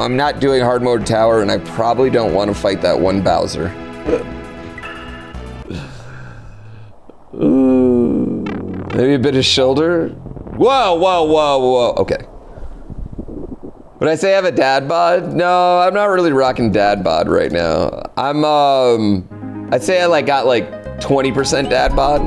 I'm not doing hard mode tower, and I probably don't want to fight that one Bowser. Maybe a bit of shoulder. Whoa, whoa, whoa, whoa. Okay. Would I say I have a dad bod? No, I'm not really rocking dad bod right now. I'm, um, I'd say I like got like 20% dad bod.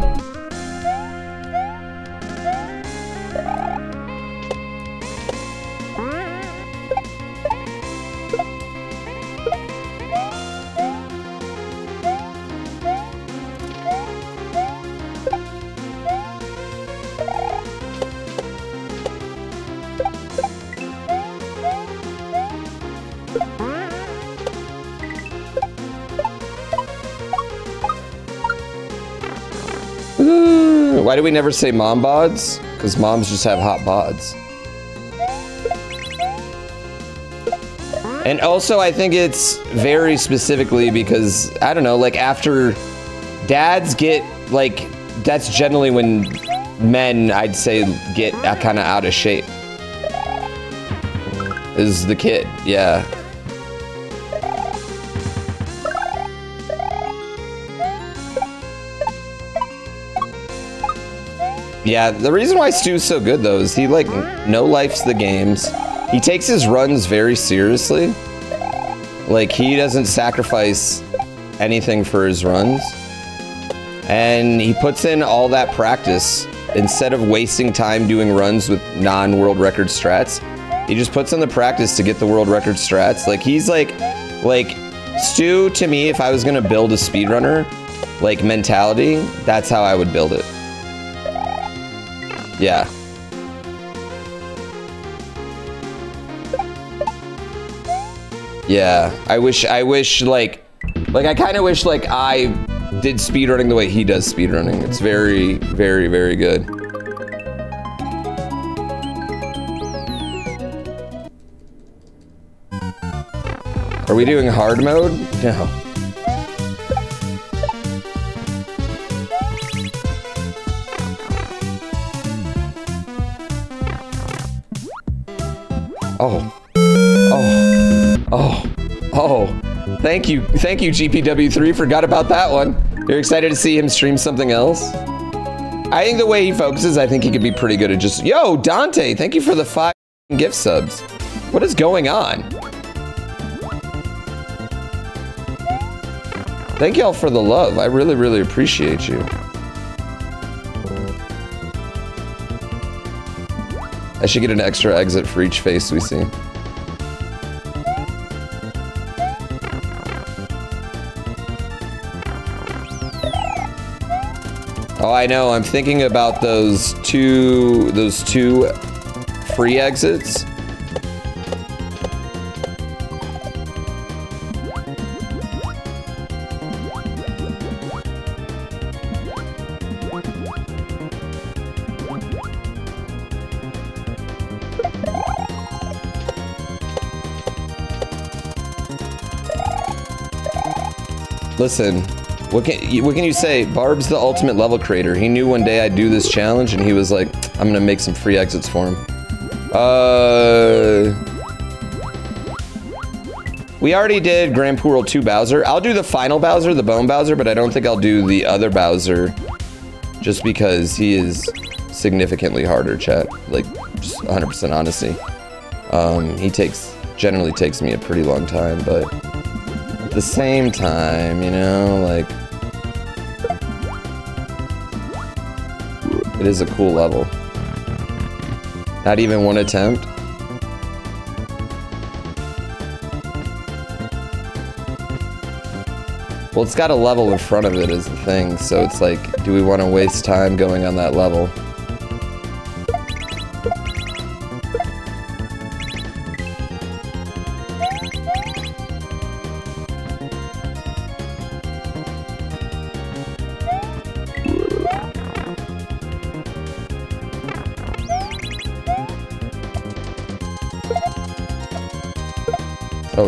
Why do we never say mom bods? Because moms just have hot bods. And also, I think it's very specifically because, I don't know, like after dads get, like, that's generally when men, I'd say, get uh, kind of out of shape. Is the kid, yeah. Yeah, the reason why Stu's so good though is he like no lifes the games. He takes his runs very seriously. Like he doesn't sacrifice anything for his runs. And he puts in all that practice instead of wasting time doing runs with non-world record strats. He just puts in the practice to get the world record strats. Like he's like like Stu, to me if I was going to build a speedrunner like mentality, that's how I would build it. Yeah. Yeah, I wish, I wish, like, like, I kind of wish, like, I did speedrunning the way he does speedrunning. It's very, very, very good. Are we doing hard mode? No. Oh. Oh. Oh. Oh. Thank you. Thank you, GPW3. Forgot about that one. You're excited to see him stream something else? I think the way he focuses, I think he could be pretty good at just... Yo, Dante, thank you for the five gift subs. What is going on? Thank y'all for the love. I really, really appreciate you. I should get an extra exit for each face we see. Oh, I know. I'm thinking about those two, those two free exits. Listen, what can you, what can you say? Barb's the ultimate level creator. He knew one day I'd do this challenge, and he was like, "I'm gonna make some free exits for him." Uh, we already did Grand Poo World 2 Bowser. I'll do the final Bowser, the Bone Bowser, but I don't think I'll do the other Bowser, just because he is significantly harder. Chat, like, just 100% honesty. Um, he takes generally takes me a pretty long time, but the same time, you know, like... It is a cool level. Not even one attempt. Well, it's got a level in front of it is the thing, so it's like, do we want to waste time going on that level?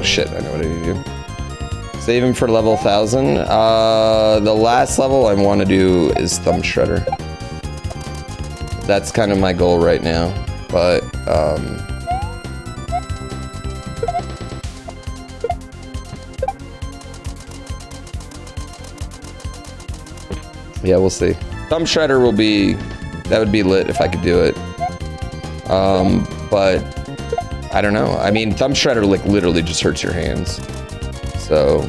shit, I know what I need to do. Save him for level 1000. Uh, the last level I want to do is Thumb Shredder. That's kind of my goal right now, but, um... Yeah, we'll see. Thumb Shredder will be... That would be lit if I could do it. Um, but I don't know. I mean, Thumb Shredder like literally just hurts your hands. So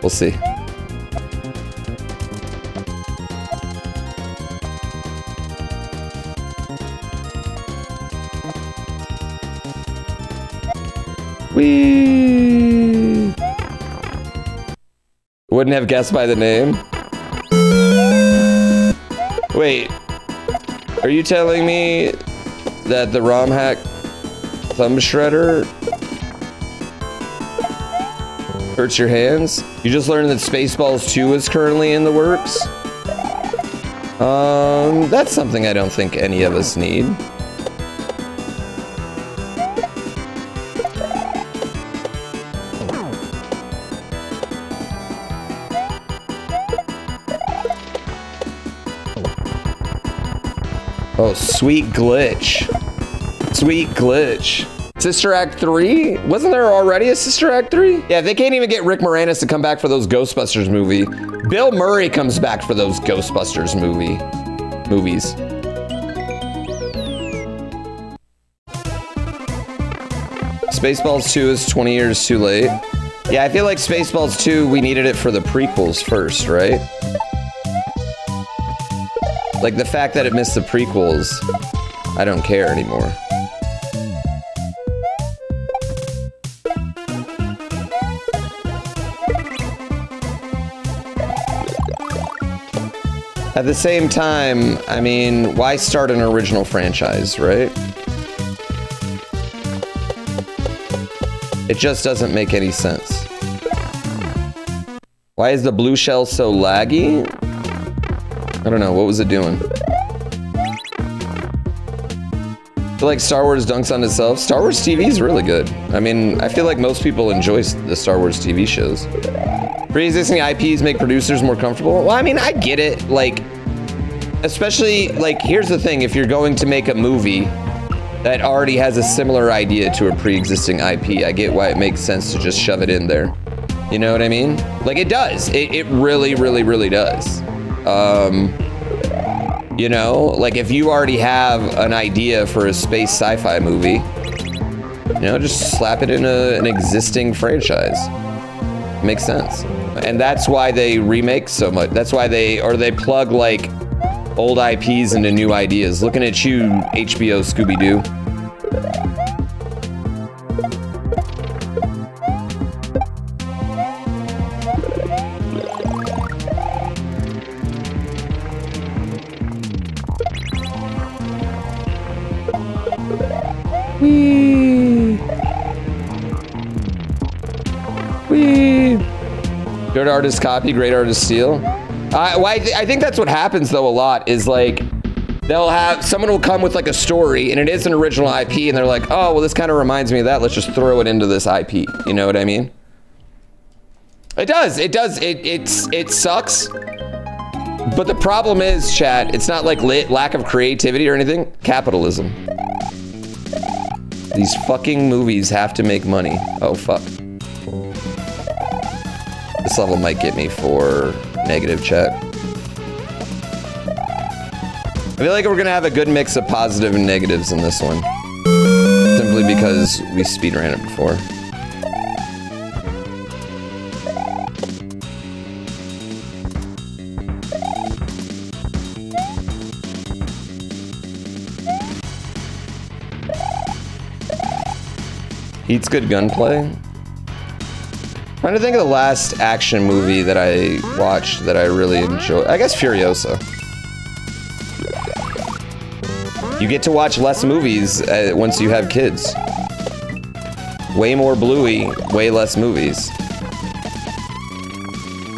we'll see. We wouldn't have guessed by the name. Wait, are you telling me that the ROM hack thumb shredder hurts your hands? You just learned that Spaceballs 2 is currently in the works? Um, that's something I don't think any of us need. Oh, sweet glitch. Sweet glitch. Sister Act 3? Wasn't there already a Sister Act 3? Yeah, they can't even get Rick Moranis to come back for those Ghostbusters movie. Bill Murray comes back for those Ghostbusters movie movies. Spaceballs 2 is 20 years too late. Yeah, I feel like Spaceballs 2, we needed it for the prequels first, right? Like, the fact that it missed the prequels, I don't care anymore. At the same time, I mean, why start an original franchise, right? It just doesn't make any sense. Why is the blue shell so laggy? I don't know, what was it doing? I feel like Star Wars dunks on itself. Star Wars TV is really good. I mean, I feel like most people enjoy the Star Wars TV shows. Pre-existing IPs make producers more comfortable. Well, I mean, I get it. Like, especially, like, here's the thing. If you're going to make a movie that already has a similar idea to a pre-existing IP, I get why it makes sense to just shove it in there. You know what I mean? Like, it does. It, it really, really, really does. Um, you know, like, if you already have an idea for a space sci-fi movie, you know, just slap it in a, an existing franchise. Makes sense. And that's why they remake so much. That's why they, or they plug like old IPs into new ideas. Looking at you, HBO Scooby-Doo. Artist copy, great artist steal. I, well, I, th I think that's what happens though a lot is like they'll have someone will come with like a story and it is an original IP and they're like, oh well, this kind of reminds me of that. Let's just throw it into this IP. You know what I mean? It does. It does. It it's it sucks. But the problem is, chat. It's not like lit, lack of creativity or anything. Capitalism. These fucking movies have to make money. Oh fuck. This level might get me for negative check. I feel like we're gonna have a good mix of positive and negatives in this one. Simply because we speed ran it before. Eats good gunplay. Trying to think of the last action movie that I watched that I really enjoyed. I guess Furiosa. You get to watch less movies uh, once you have kids. Way more Bluey, way less movies.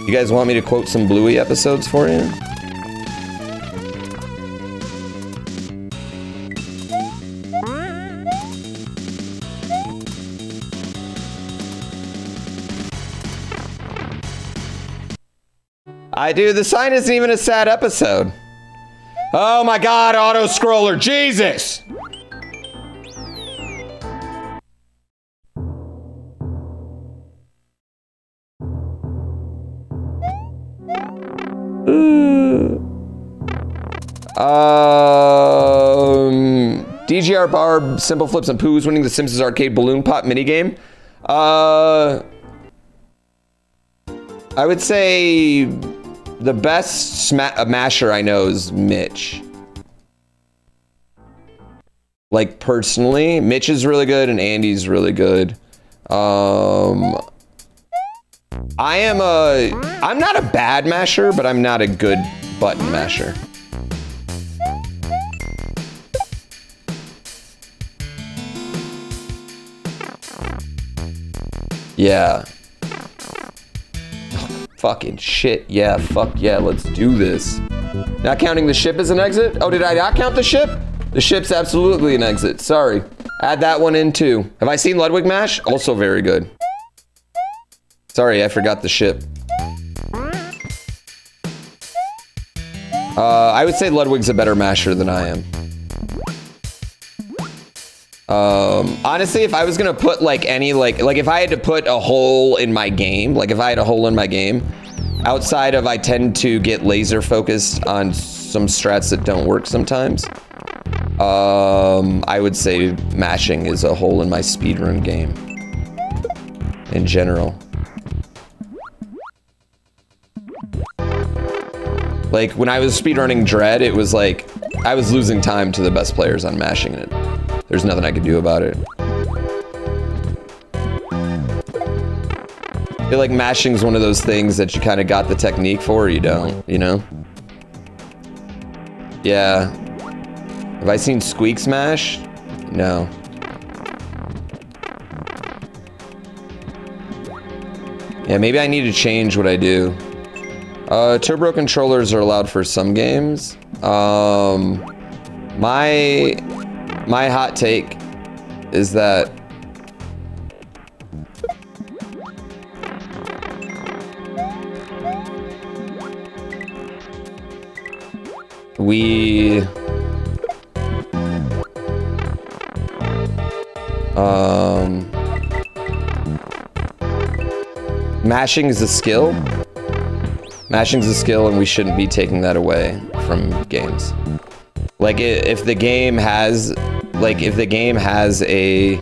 You guys want me to quote some Bluey episodes for you? I do. The sign isn't even a sad episode. Oh my god, auto scroller, Jesus! Um, DGR Barb, Simple Flips, and Poos winning the Simpsons Arcade Balloon Pop minigame. Uh, I would say the best sma- masher I know is Mitch. Like personally, Mitch is really good and Andy's really good. Um, I am a, I'm not a bad masher, but I'm not a good button masher. Yeah. Fucking shit. Yeah, fuck yeah, let's do this. Not counting the ship as an exit? Oh, did I not count the ship? The ship's absolutely an exit. Sorry. Add that one in too. Have I seen Ludwig Mash? Also very good. Sorry, I forgot the ship. Uh, I would say Ludwig's a better masher than I am. Um, honestly, if I was gonna put like any like like if I had to put a hole in my game, like if I had a hole in my game, outside of I tend to get laser focused on some strats that don't work sometimes. Um, I would say mashing is a hole in my speedrun game. In general. Like when I was speedrunning Dread, it was like I was losing time to the best players on mashing it. There's nothing I can do about it. I feel like mashing's one of those things that you kind of got the technique for or you don't, you know? Yeah. Have I seen Squeak smash? No. Yeah, maybe I need to change what I do. Uh, turbo controllers are allowed for some games. Um, my my hot take is that we um mashing is a skill. Mashing is a skill and we shouldn't be taking that away from games. Like if the game has like if the game has a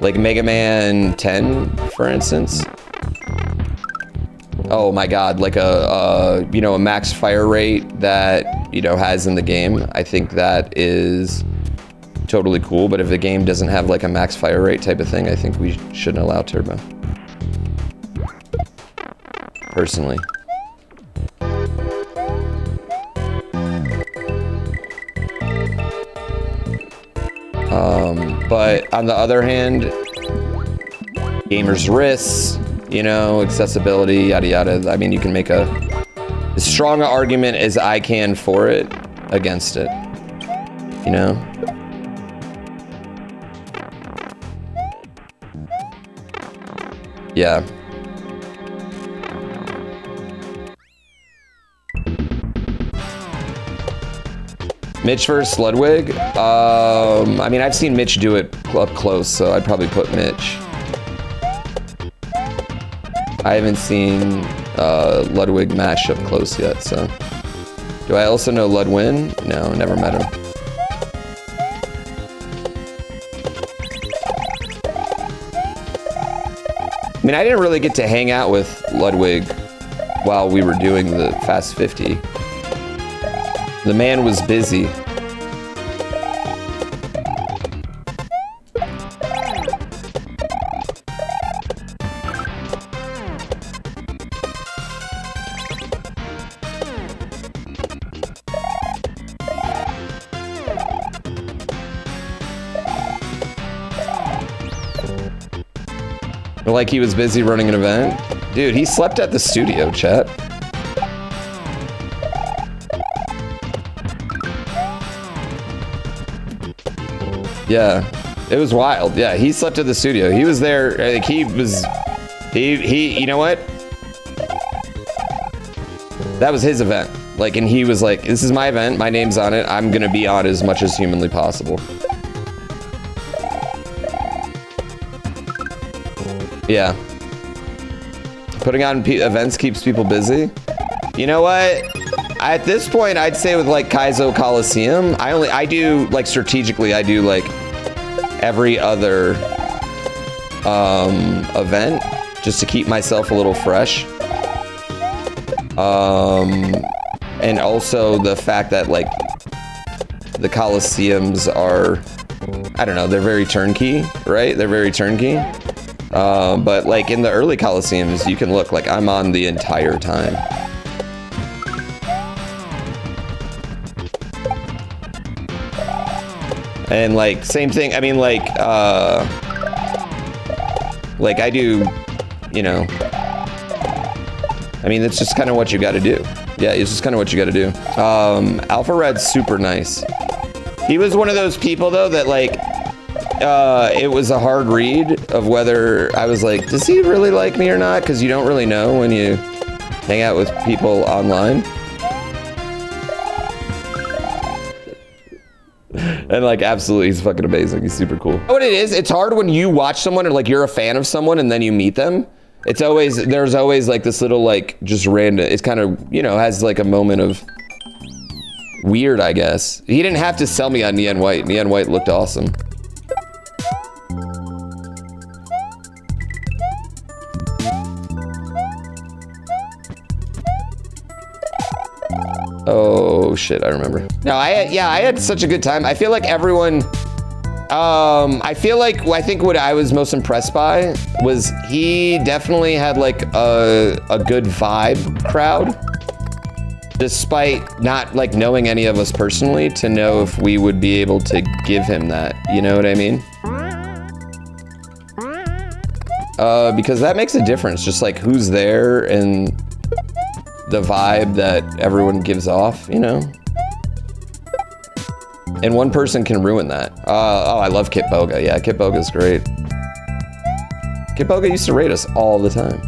like Mega Man 10 for instance. Oh my god like a, a you know a max fire rate that you know has in the game. I think that is totally cool but if the game doesn't have like a max fire rate type of thing I think we shouldn't allow turbo. Personally but on the other hand, gamers' risks, you know, accessibility, yada yada. I mean, you can make a as strong an argument as I can for it against it. You know? Yeah. Mitch versus Ludwig. Um, I mean, I've seen Mitch do it up close, so I'd probably put Mitch. I haven't seen uh, Ludwig mash up close yet, so. Do I also know Ludwin? No, never met him. I mean, I didn't really get to hang out with Ludwig while we were doing the Fast 50. The man was busy. Like he was busy running an event? Dude, he slept at the studio, chat. Yeah, it was wild. Yeah, he slept at the studio. He was there. Like he was. He he. You know what? That was his event. Like, and he was like, "This is my event. My name's on it. I'm gonna be on as much as humanly possible." Yeah. Putting on events keeps people busy. You know what? at this point, I'd say with like Kaizo Coliseum, I only I do like strategically. I do like every other um, event just to keep myself a little fresh. Um, and also the fact that like the Colosseums are, I don't know, they're very turnkey, right? They're very turnkey. Uh, but like in the early Colosseums, you can look like I'm on the entire time. And like, same thing, I mean like, uh, like I do, you know, I mean, it's just kind of what you got to do. Yeah, it's just kind of what you got to do. Um, Alpha Red's super nice. He was one of those people though that like, uh, it was a hard read of whether I was like, does he really like me or not? Because you don't really know when you hang out with people online. And like absolutely he's fucking amazing. He's super cool. What it is? It's hard when you watch someone or like you're a fan of someone and then you meet them. It's always there's always like this little like just random it's kind of you know has like a moment of weird i guess. He didn't have to sell me on neon white. Neon white looked awesome Oh shit, I remember. No, I yeah, I had such a good time. I feel like everyone um I feel like I think what I was most impressed by was he definitely had like a a good vibe crowd. Despite not like knowing any of us personally to know if we would be able to give him that, you know what I mean? Uh, because that makes a difference, just like who's there and the vibe that everyone gives off, you know? And one person can ruin that. Uh, oh, I love Kitboga. Yeah, Kitboga's great. Kitboga used to rate us all the time.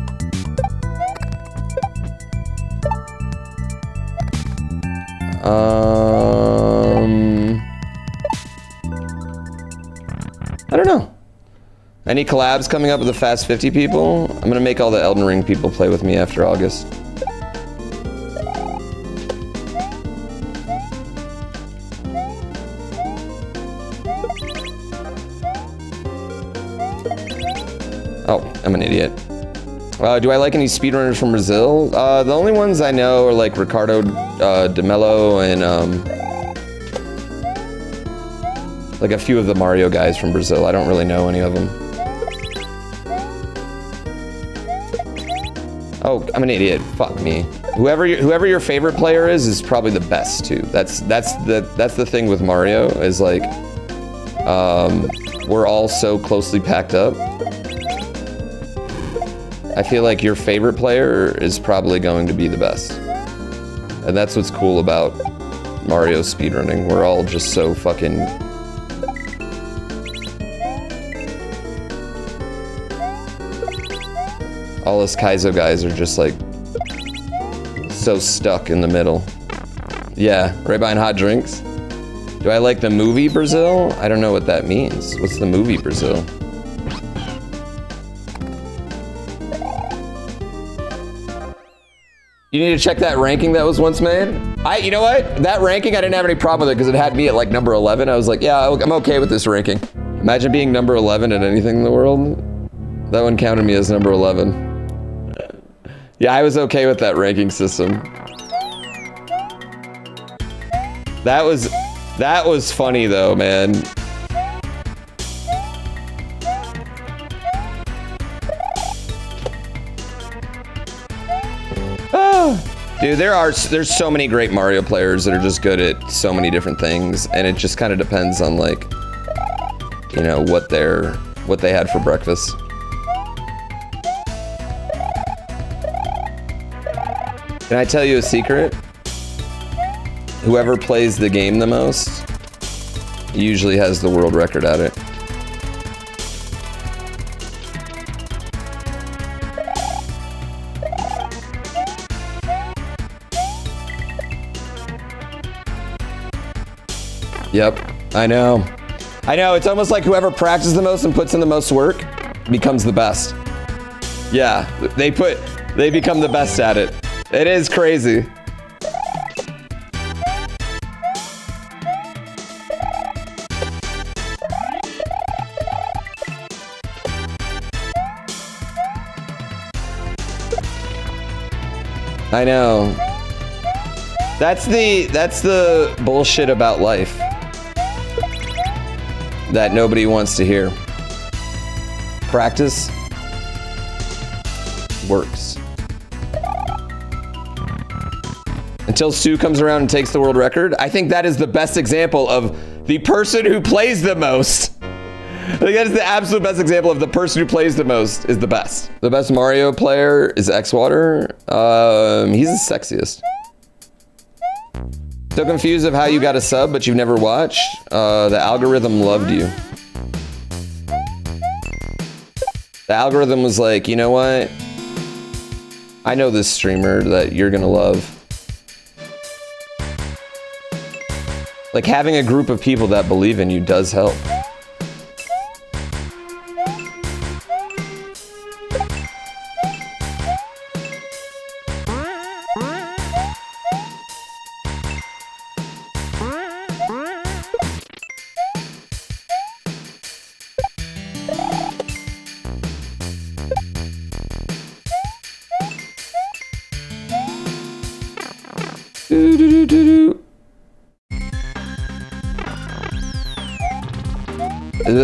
Um, I don't know. Any collabs coming up with the Fast 50 people? I'm gonna make all the Elden Ring people play with me after August. An idiot. Uh, do I like any speedrunners from Brazil? Uh, the only ones I know are like Ricardo uh, DeMello and um, like a few of the Mario guys from Brazil. I don't really know any of them. Oh, I'm an idiot. Fuck me. Whoever your, whoever your favorite player is is probably the best too. That's that's the that's the thing with Mario is like um, we're all so closely packed up I feel like your favorite player is probably going to be the best. And that's what's cool about Mario speedrunning. We're all just so fucking... All us Kaizo guys are just like... So stuck in the middle. Yeah, right behind hot drinks. Do I like the movie Brazil? I don't know what that means. What's the movie Brazil? You need to check that ranking that was once made. I, you know what? That ranking, I didn't have any problem with it because it had me at like number 11. I was like, yeah, I'm okay with this ranking. Imagine being number 11 in anything in the world. That one counted me as number 11. Yeah, I was okay with that ranking system. That was, that was funny though, man. Dude, there are there's so many great Mario players that are just good at so many different things, and it just kind of depends on like, you know, what they're what they had for breakfast. Can I tell you a secret? Whoever plays the game the most usually has the world record at it. Yep, I know. I know, it's almost like whoever practices the most and puts in the most work becomes the best. Yeah, they put, they become the best at it. It is crazy. I know. That's the that's the bullshit about life that nobody wants to hear. Practice works. Until Sue comes around and takes the world record, I think that is the best example of the person who plays the most. I think that is the absolute best example of the person who plays the most is the best. The best Mario player is Xwater. Um, he's the sexiest. So confused of how you got a sub, but you've never watched. Uh, the algorithm loved you. The algorithm was like, you know what? I know this streamer that you're gonna love. Like having a group of people that believe in you does help.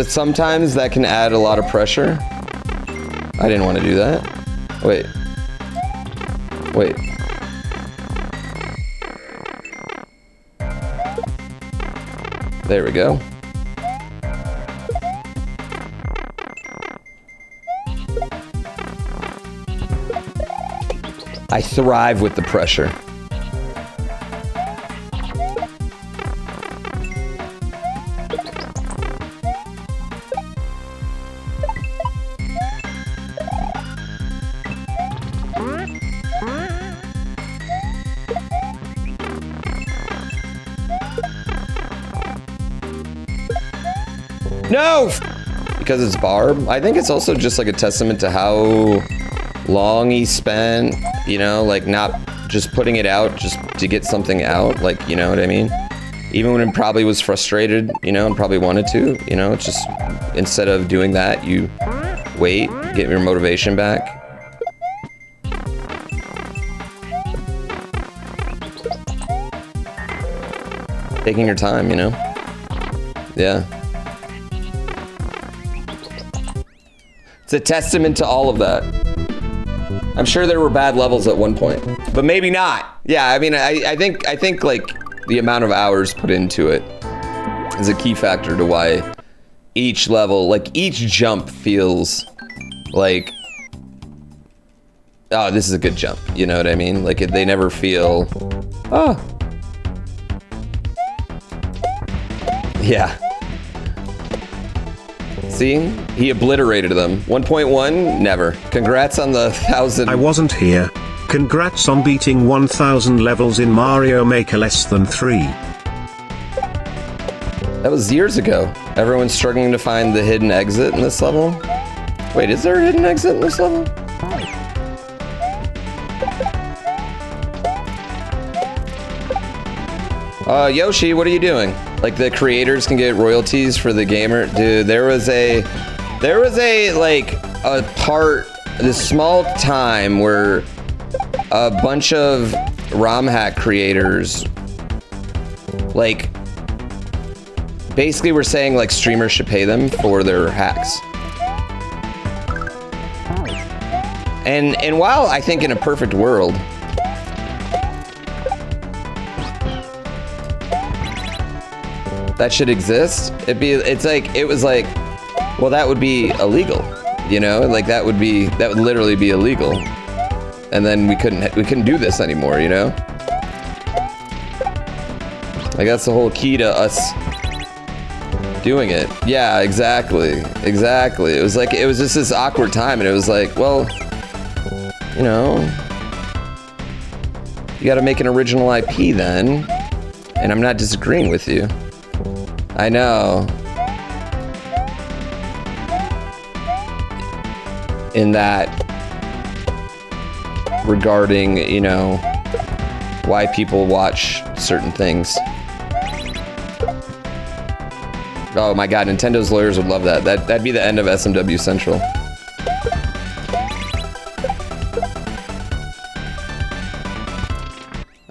Sometimes that can add a lot of pressure. I didn't want to do that. Wait. Wait. There we go. I thrive with the pressure. Because it's Barb. I think it's also just like a testament to how long he spent, you know, like not just putting it out just to get something out, like, you know what I mean? Even when it probably was frustrated, you know, and probably wanted to, you know, it's just instead of doing that, you wait, get your motivation back. Taking your time, you know? Yeah. It's a testament to all of that. I'm sure there were bad levels at one point, but maybe not. Yeah, I mean, I, I think I think like the amount of hours put into it is a key factor to why each level, like each jump feels like oh, this is a good jump. You know what I mean? Like they never feel oh. Yeah. See? He obliterated them. 1.1? Never. Congrats on the thousand. I wasn't here. Congrats on beating 1000 levels in Mario Maker less than 3. That was years ago. Everyone's struggling to find the hidden exit in this level. Wait, is there a hidden exit in this level? Uh, Yoshi, what are you doing? Like the creators can get royalties for the gamer. Dude, there was a, there was a like a part, this small time where a bunch of ROM hack creators, like, basically were saying like streamers should pay them for their hacks. And and while I think in a perfect world, that should exist. It'd be it's like it was like well that would be illegal. You know? Like that would be that would literally be illegal. And then we couldn't we couldn't do this anymore, you know? Like that's the whole key to us doing it. Yeah, exactly. Exactly. It was like it was just this awkward time and it was like, well, you know, you got to make an original IP then. And I'm not disagreeing with you. I know. In that regarding, you know, why people watch certain things. Oh my god, Nintendo's lawyers would love that. that that'd be the end of SMW Central.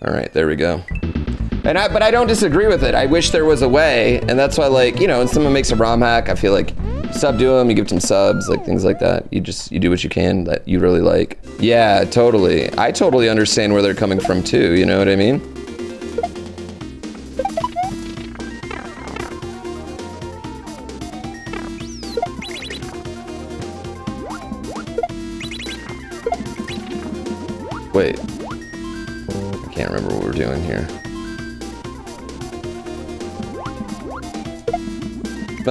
All right, there we go. And I, but I don't disagree with it. I wish there was a way, and that's why, like, you know, when someone makes a ROM hack, I feel like sub to them, you give them subs, like things like that. You just you do what you can that you really like. Yeah, totally. I totally understand where they're coming from too. You know what I mean?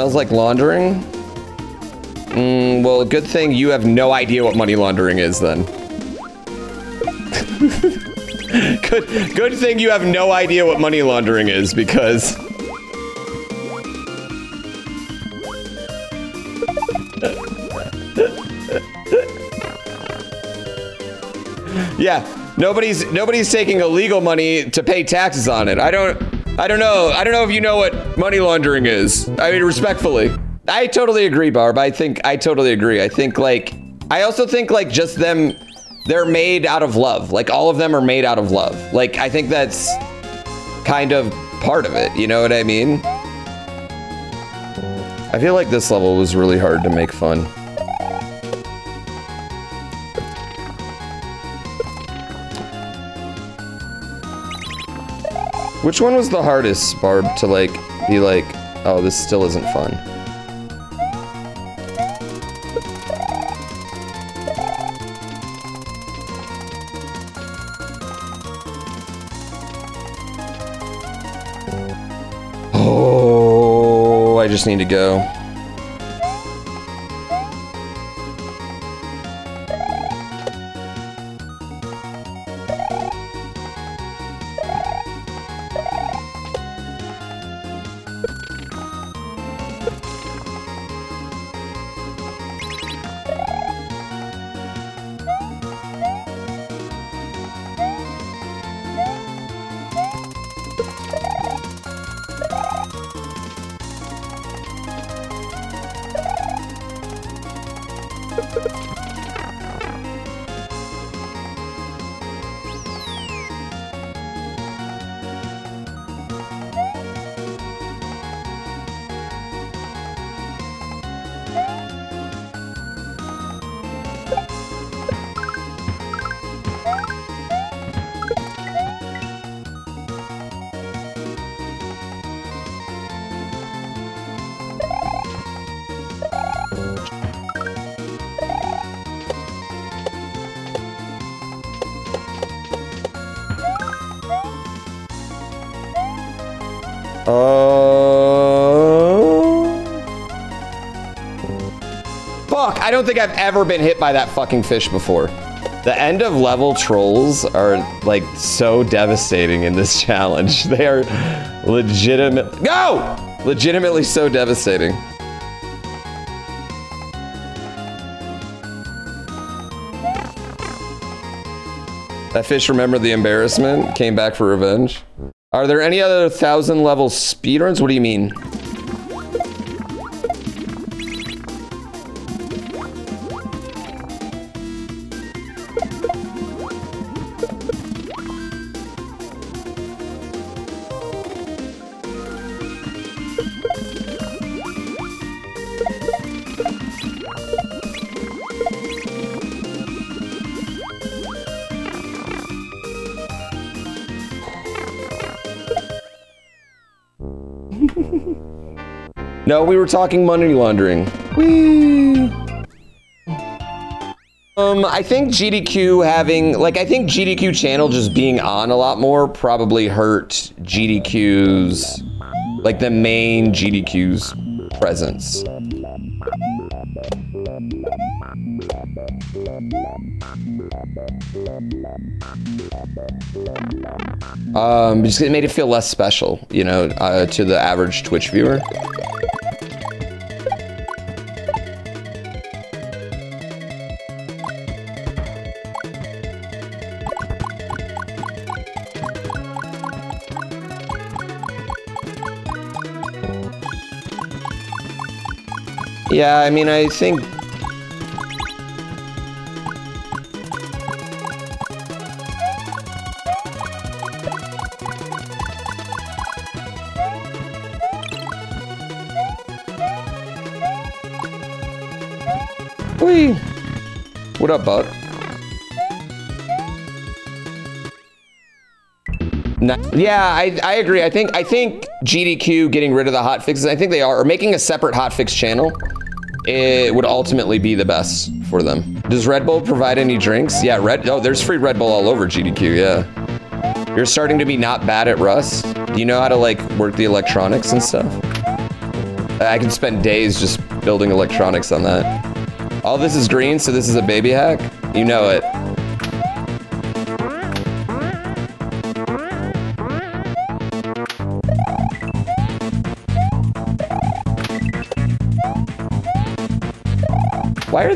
Smells like laundering? Mm, well, good thing you have no idea what money laundering is then. good, good thing you have no idea what money laundering is because... yeah, nobody's nobody's taking illegal money to pay taxes on it. I don't I don't know. I don't know if you know what money laundering is. I mean, respectfully. I totally agree, Barb. I think I totally agree. I think like I also think like just them they're made out of love. Like all of them are made out of love. Like I think that's kind of part of it. You know what I mean? I feel like this level was really hard to make fun. Which one was the hardest, Barb, to like, be like, oh, this still isn't fun? Oh, I just need to go. Don't think I've ever been hit by that fucking fish before. The end of level trolls are like so devastating in this challenge. They are legitimate. Go! Legitimately so devastating. That fish remembered the embarrassment, came back for revenge. Are there any other thousand level speedruns? What do you mean? We were talking money laundering. Whee! Um, I think GDQ having, like, I think GDQ channel just being on a lot more probably hurt GDQ's, like, the main GDQ's presence. Um, just it made it feel less special, you know, uh, to the average Twitch viewer. Yeah, I mean, I think... Whee! What up, bud? No, yeah, I, I agree. I think I think GDQ getting rid of the hot fixes. I think they are, or making a separate hot fix channel. It would ultimately be the best for them. Does Red Bull provide any drinks? Yeah, Red. Oh, there's free Red Bull all over GDQ. Yeah. You're starting to be not bad at Rust. Do you know how to like work the electronics and stuff? I can spend days just building electronics on that. All this is green, so this is a baby hack. You know it.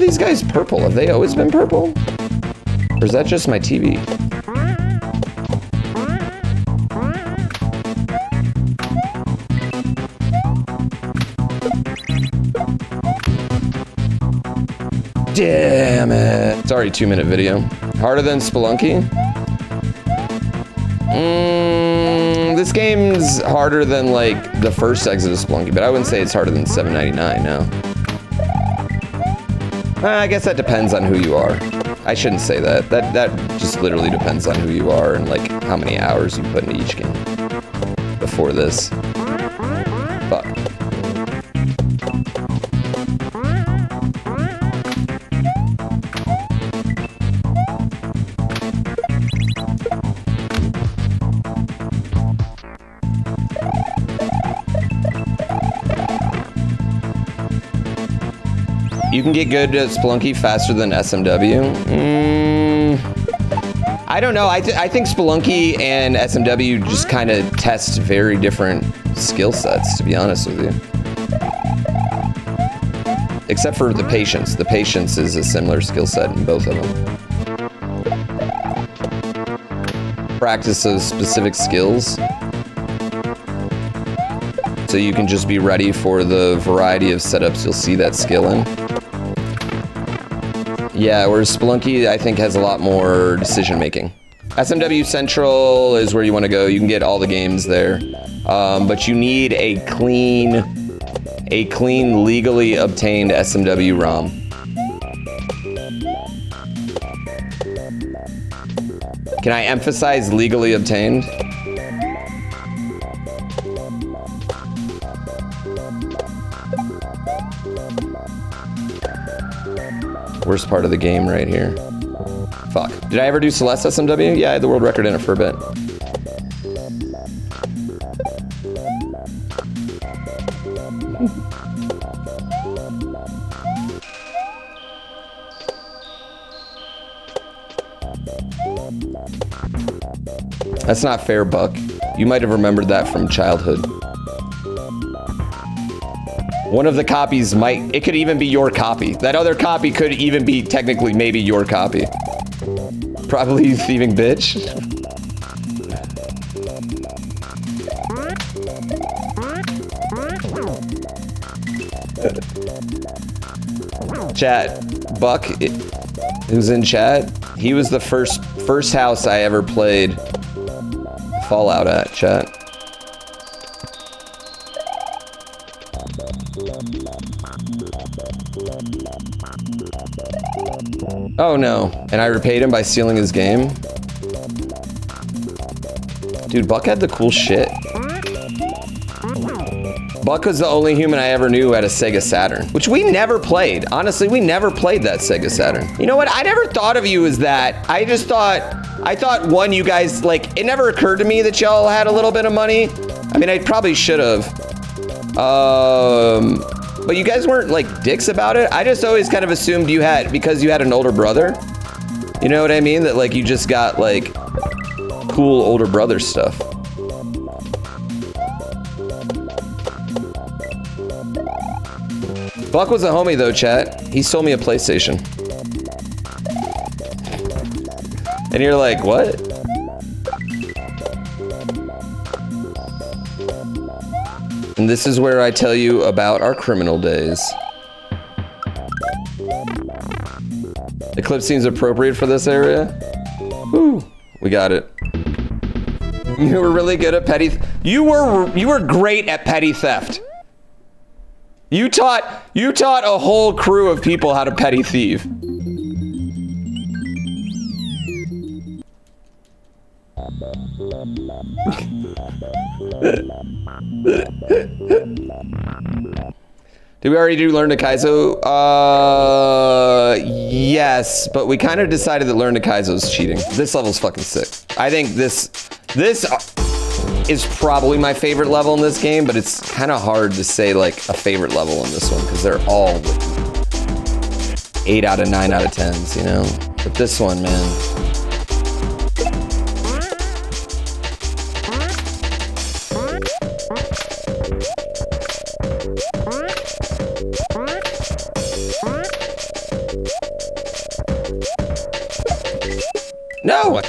These guys purple? Have they always been purple? Or is that just my TV? Damn it. Sorry, two minute video. Harder than Spelunky? Mm, this game's harder than like the first Exodus Spelunky, but I wouldn't say it's harder than 799, no. Uh, I guess that depends on who you are. I shouldn't say that. That that just literally depends on who you are and like how many hours you put into each game. Before this. Can get good at Spelunky faster than SMW. Mm, I don't know. I, th I think Spelunky and SMW just kind of test very different skill sets, to be honest with you. Except for the patience. The patience is a similar skill set in both of them. Practice of specific skills. So you can just be ready for the variety of setups you'll see that skill in. Yeah, whereas Spelunky, I think, has a lot more decision making. SMW Central is where you want to go. You can get all the games there. Um, but you need a clean, a clean, legally obtained SMW ROM. Can I emphasize legally obtained? Worst part of the game right here. Fuck. Did I ever do Celeste SMW? Yeah, I had the world record in it for a bit. That's not fair, Buck. You might have remembered that from childhood. One of the copies might, it could even be your copy. That other copy could even be technically maybe your copy. Probably thieving bitch. chat, Buck, who's in chat, he was the first first house I ever played Fallout at, chat. Oh no, and I repaid him by stealing his game? Dude, Buck had the cool shit. Buck was the only human I ever knew who had a Sega Saturn, which we never played. Honestly, we never played that Sega Saturn. You know what? I never thought of you as that. I just thought, I thought one, you guys, like, it never occurred to me that y'all had a little bit of money. I mean, I probably should have. Um, but you guys weren't like dicks about it. I just always kind of assumed you had, because you had an older brother. You know what I mean? That like you just got like cool older brother stuff. Buck was a homie though, chat. He sold me a PlayStation. And you're like, what? And this is where I tell you about our criminal days. Eclipse seems appropriate for this area. Woo, we got it. You were really good at petty. you were you were great at petty theft. You taught you taught a whole crew of people how to petty thieve. Did we already do Learn to Kaizo? Uh, yes, but we kind of decided that Learn to Kaizo is cheating. This level's fucking sick. I think this, this is probably my favorite level in this game, but it's kind of hard to say like a favorite level in this one because they're all eight out of nine out of tens, you know? But this one, man, No!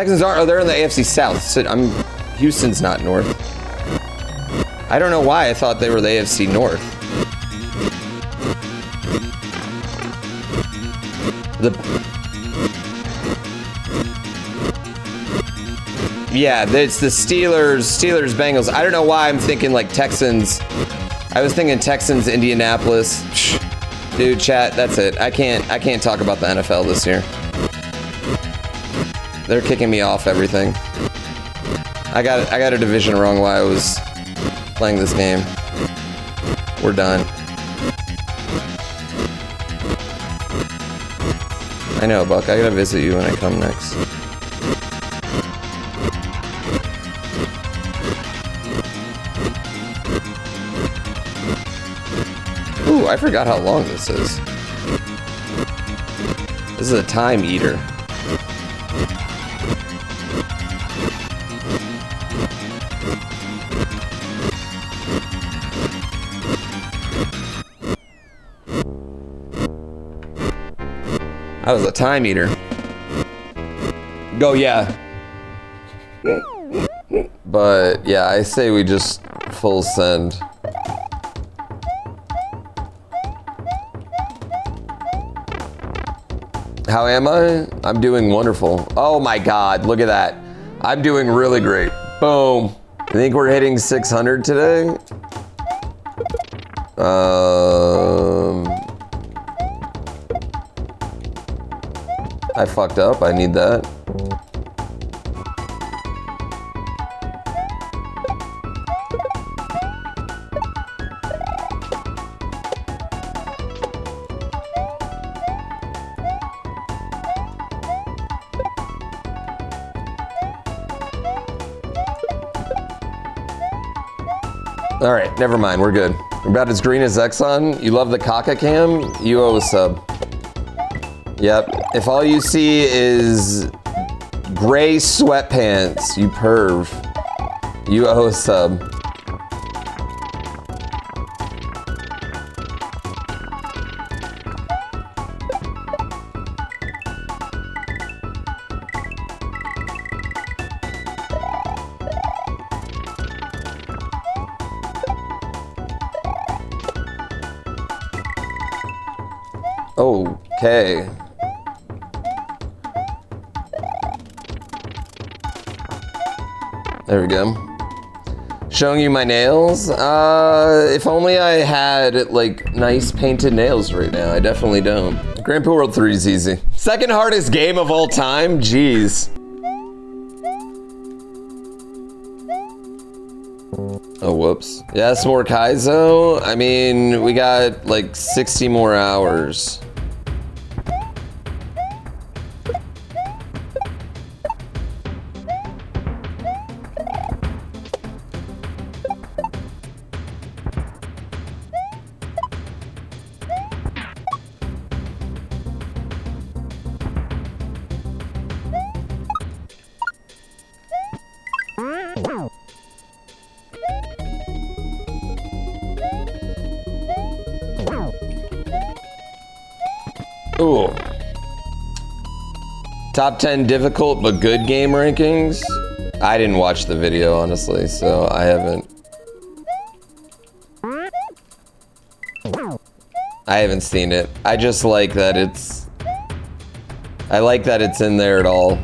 Texans aren't. Oh, they're in the AFC South. So I'm. Houston's not North. I don't know why I thought they were the AFC North. The. Yeah, it's the Steelers, Steelers, Bengals. I don't know why I'm thinking like Texans. I was thinking Texans, Indianapolis. Dude, chat, that's it. I can't I can't talk about the NFL this year. They're kicking me off everything. I got I got a division wrong while I was playing this game. We're done. I know, Buck. I gotta visit you when I come next. Ooh, I forgot how long this is. This is a time eater. Time eater. Go, yeah. But yeah, I say we just full send. How am I? I'm doing wonderful. Oh my God, look at that. I'm doing really great. Boom. I think we're hitting 600 today. Um, I fucked up. I need that. All right, never mind. We're good. We're about as green as Exxon. You love the caca cam? You owe a sub. Yep. If all you see is gray sweatpants, you perv. You owe a sub. Showing you my nails? Uh, if only I had, like, nice painted nails right now. I definitely don't. Grand Poo World 3 is easy. Second hardest game of all time? Jeez. Oh, whoops. Yes, more Kaizo. I mean, we got, like, 60 more hours. Top 10 difficult but good game rankings? I didn't watch the video, honestly, so I haven't. I haven't seen it. I just like that it's... I like that it's in there at all.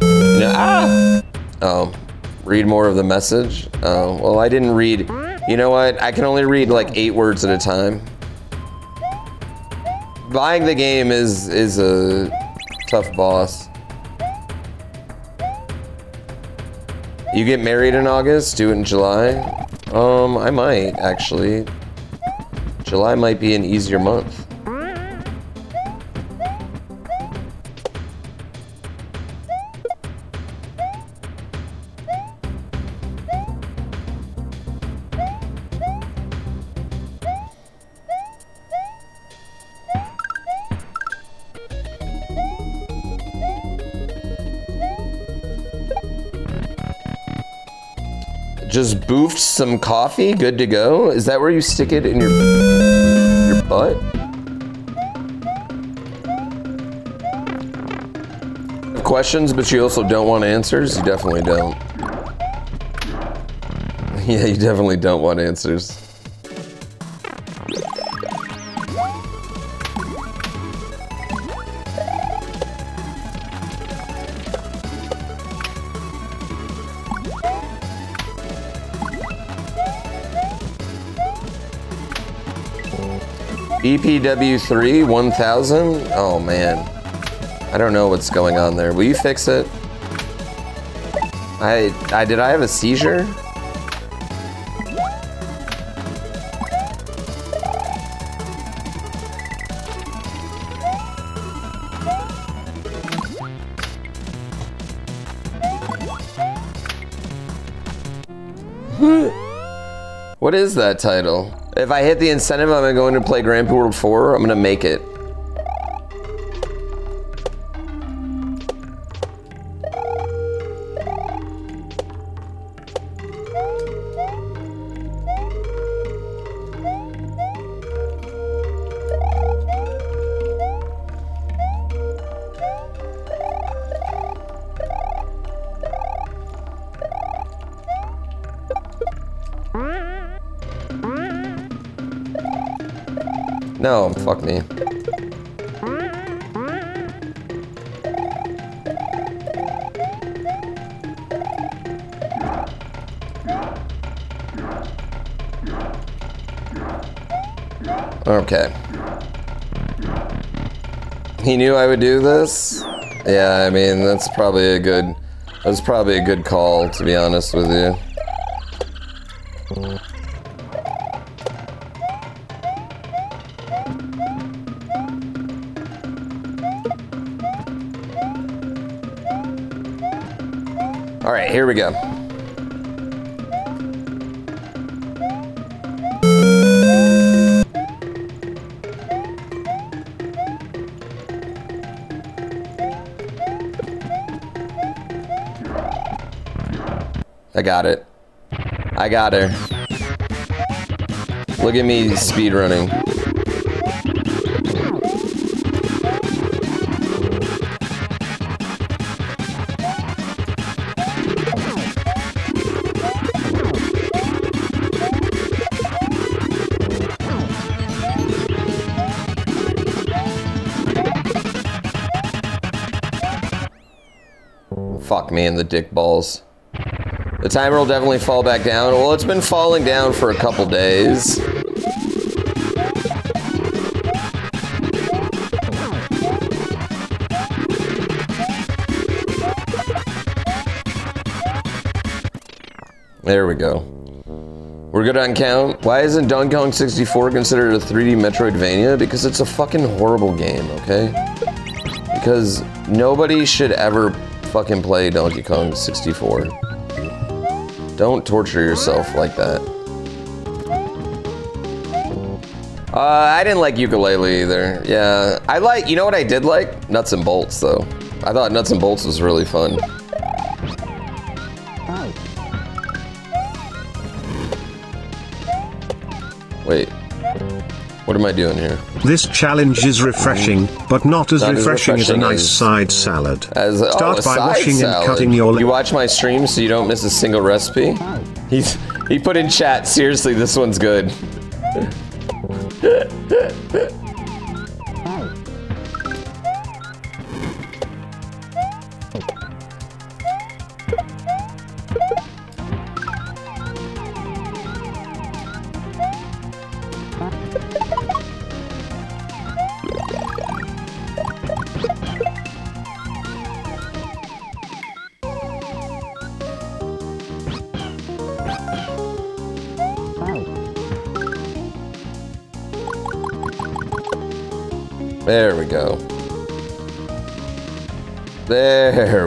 Know, ah! Oh, read more of the message? Oh, well, I didn't read... You know what? I can only read like eight words at a time. Buying the game is is a tough boss. You get married in August, do it in July? Um, I might, actually. July might be an easier month. Some coffee, good to go. Is that where you stick it in your your butt? Questions, but you also don't want answers? You definitely don't. Yeah, you definitely don't want answers. GPW3 1000? Oh man. I don't know what's going on there. Will you fix it? I, I did I have a seizure? what is that title? If I hit the incentive, I'm going to play Grand World 4. I'm going to make it. No, fuck me. Okay. He knew I would do this? Yeah, I mean, that's probably a good... That's probably a good call, to be honest with you. Here we go. I got it. I got her. Look at me speed running. Fuck me in the dick balls. The timer will definitely fall back down. Well, it's been falling down for a couple days. There we go. We're good on count. Why isn't Donkey Kong 64 considered a 3D Metroidvania? Because it's a fucking horrible game, okay? Because nobody should ever fucking play Donkey Kong 64. Don't torture yourself like that. Uh, I didn't like Yooka-Laylee either. Yeah, I like, you know what I did like? Nuts and Bolts, though. I thought Nuts and Bolts was really fun. Wait. What am I doing here? This challenge is refreshing, but not as, Not as refreshing, as a nice as- side salad. As Start by washing salad. and cutting your You watch my stream so you don't miss a single recipe. He's he put in chat. Seriously, this one's good.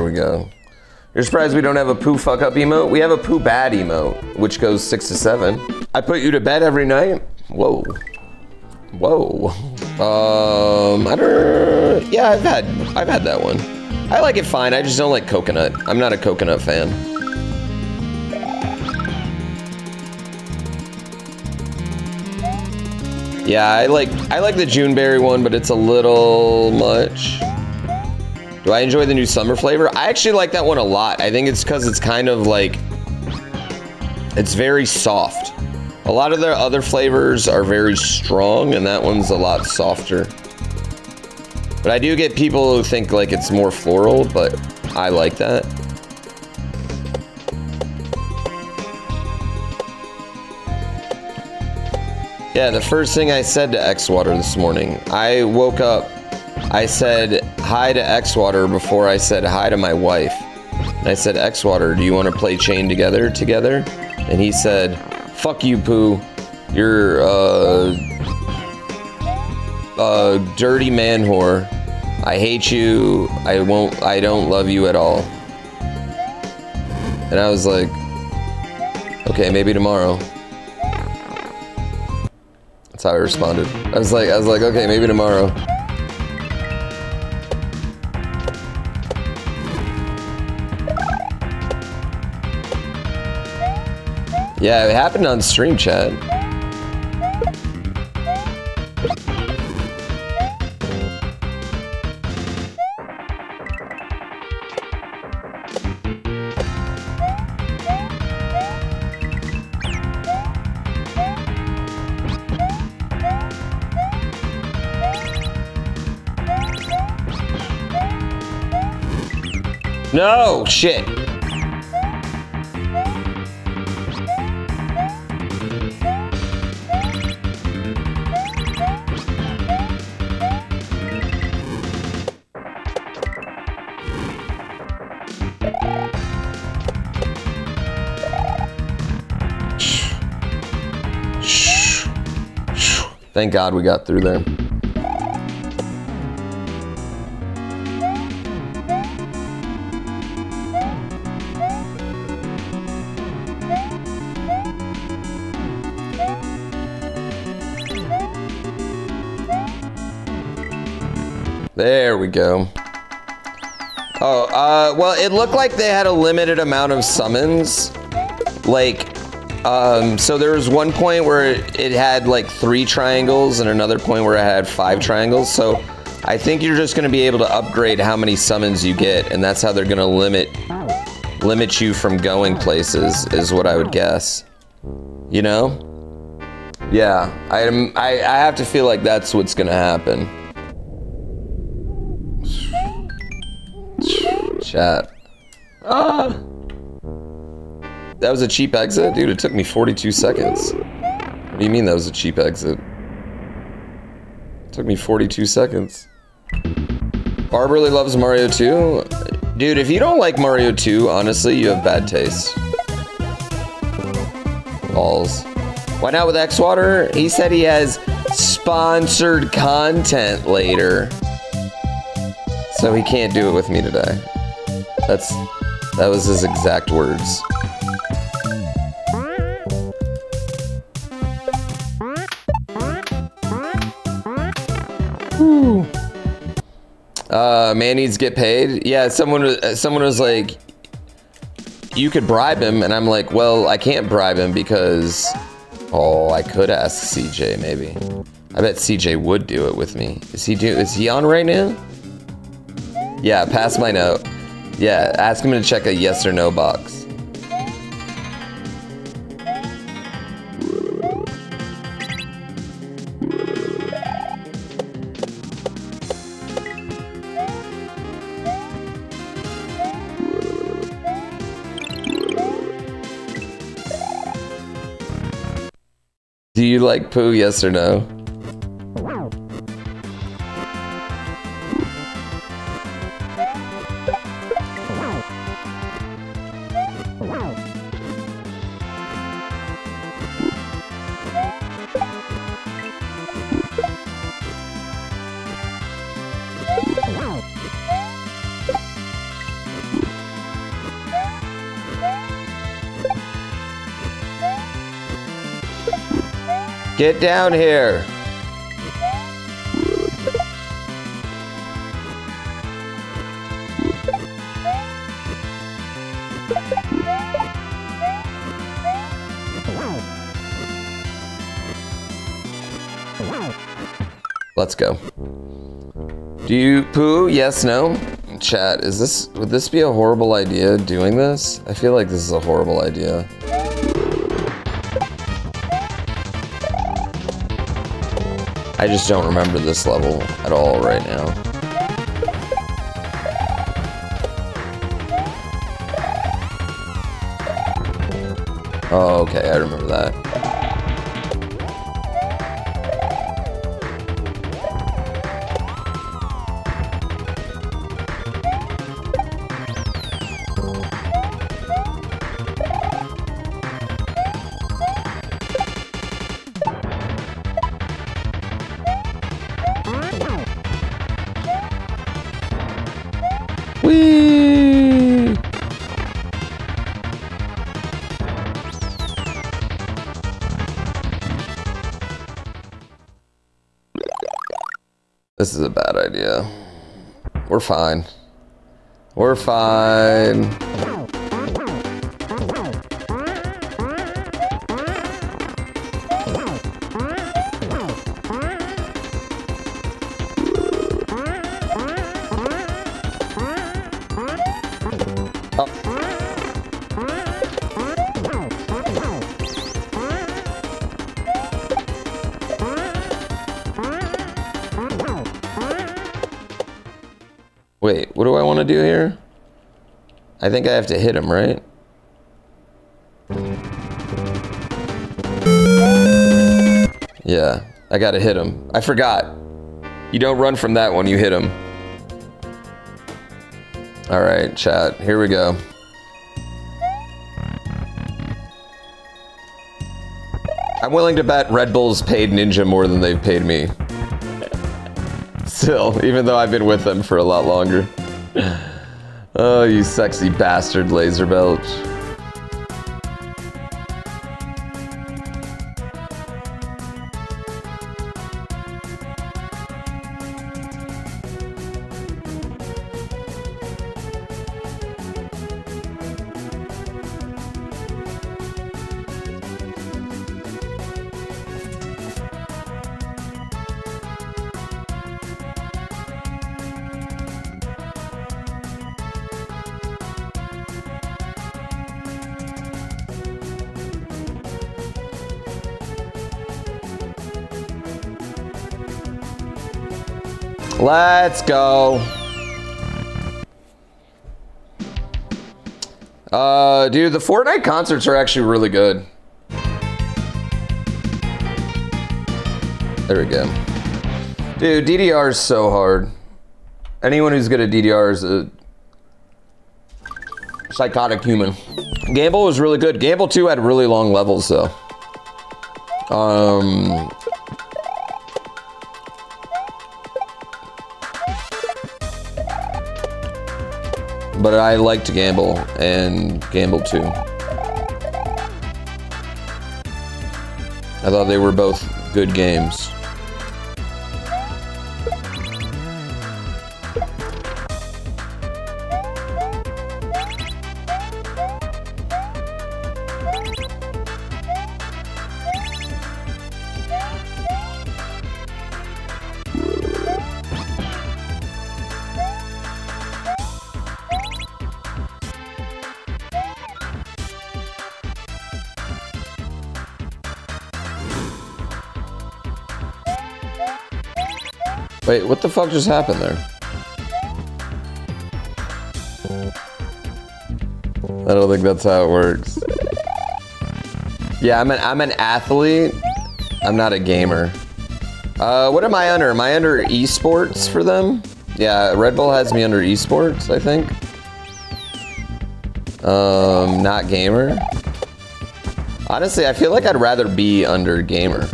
we go. You're surprised we don't have a poo fuck up emote? We have a poo bad emote, which goes six to seven. I put you to bed every night? Whoa. Whoa. Um, I don't, yeah, I've had, I've had that one. I like it fine, I just don't like coconut. I'm not a coconut fan. Yeah, I like I like the Juneberry one, but it's a little much. Do I enjoy the new summer flavor? I actually like that one a lot. I think it's because it's kind of like it's very soft. A lot of the other flavors are very strong, and that one's a lot softer. But I do get people who think like it's more floral, but I like that. Yeah, the first thing I said to X Water this morning, I woke up, I said hi to X Water before I said hi to my wife. And I said, X Water, do you want to play Chained Together together? And he said, fuck you, Pooh. You're uh, a dirty man whore. I hate you. I won't, I don't love you at all. And I was like, okay, maybe tomorrow. That's how I responded. I was like, I was like, okay, maybe tomorrow. Yeah, it happened on stream chat. No, shit. Thank God we got through there. There we go. Oh, uh, well, it looked like they had a limited amount of summons. Like, um, so there was one point where it had like three triangles and another point where it had five triangles. So I think you're just gonna be able to upgrade how many summons you get, and that's how they're gonna limit limit you from going places, is what I would guess. You know? Yeah, I, am- I, I have to feel like that's what's gonna happen. Chat. Ah. That was a cheap exit? Dude, it took me 42 seconds. What do you mean that was a cheap exit? It took me 42 seconds. Barb really loves Mario 2? Dude, if you don't like Mario 2, honestly, you have bad taste. Balls. Why not with X-Water? He said he has sponsored content later. So he can't do it with me today. That's that was his exact words. Uh, man needs to get paid. Yeah, someone was- someone was like, you could bribe him, and I'm like, well, I can't bribe him because, oh, I could ask CJ maybe. I bet CJ would do it with me. Is he do? Is he on right now? Yeah, pass my note. Yeah, ask him to check a yes or no box. Like poo, yes or no? Get down here. Let's go. Do you poo? Yes, no? Chat, is this, would this be a horrible idea doing this? I feel like this is a horrible idea. I just don't remember this level at all right now. Oh, okay, I remember that. This is a bad idea. We're fine. We're fine. I think I have to hit him, right? Yeah, I gotta hit him. I forgot. You don't run from that one, you hit him. Alright, chat, here we go. I'm willing to bet Red Bull's paid Ninja more than they've paid me. Still, even though I've been with them for a lot longer. oh, you sexy bastard, Laser Belch. Let's go. Uh, dude, the Fortnite concerts are actually really good. There we go. Dude, DDR is so hard. Anyone who's good at DDR is a psychotic human. Gamble was really good. Gamble 2 had really long levels, though. Um, but I like to gamble and gamble too. I thought they were both good games. Wait, what the fuck just happened there? I don't think that's how it works. Yeah, I'm an I'm an athlete. I'm not a gamer. Uh, what am I under? Am I under esports for them? Yeah, Red Bull has me under esports, I think. Um, not gamer. Honestly, I feel like I'd rather be under gamer.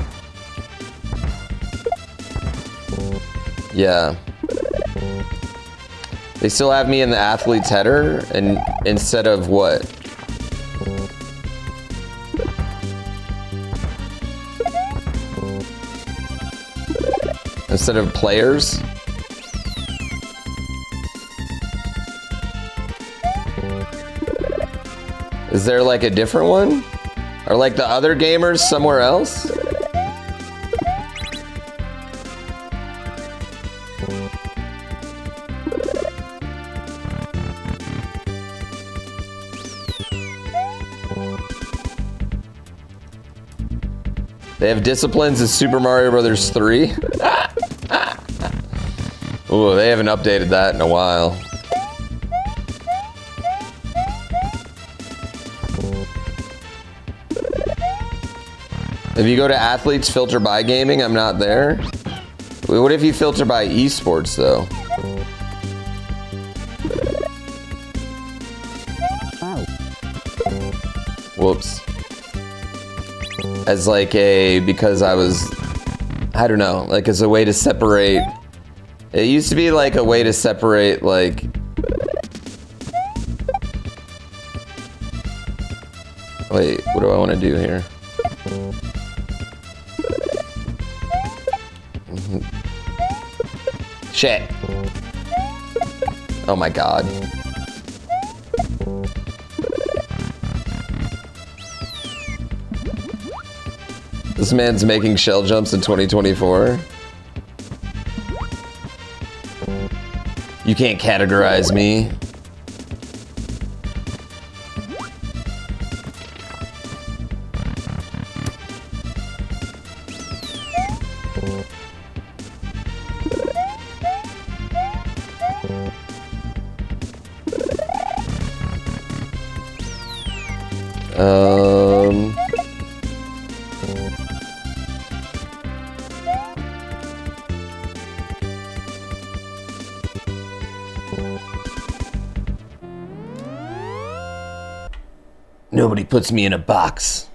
Yeah. They still have me in the athlete's header and instead of what? Instead of players? Is there like a different one? Are like the other gamers somewhere else? They have disciplines in Super Mario Brothers 3. Ooh, they haven't updated that in a while. If you go to athletes filter by gaming, I'm not there. What if you filter by esports though? Whoops. As like a, because I was, I don't know, like as a way to separate. It used to be like a way to separate like Wait, what do I want to do here? Mm-hmm. Shit. Oh my god. This man's making shell jumps in 2024. You can't categorize me. Puts me in a box.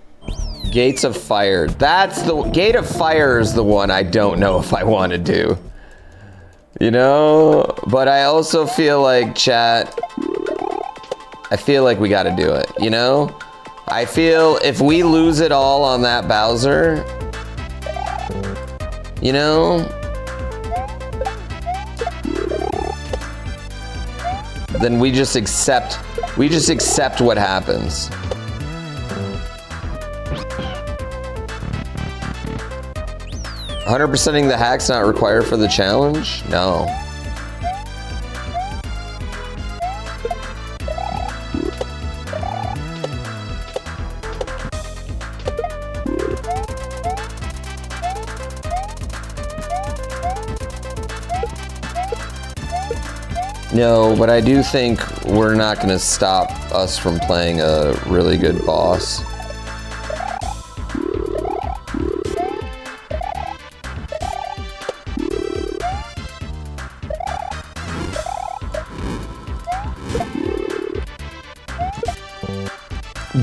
Gates of Fire. That's the Gate of Fire is the one I don't know if I want to do. You know, but I also feel like chat I feel like we got to do it, you know? I feel if we lose it all on that Bowser, you know? Then we just accept, we just accept what happens. Hundred percenting the hack's not required for the challenge? No. No, but I do think we're not going to stop us from playing a really good boss.